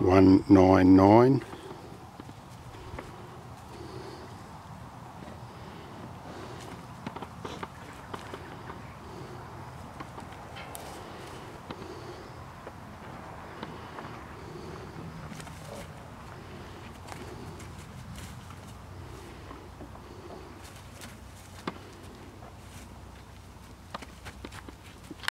199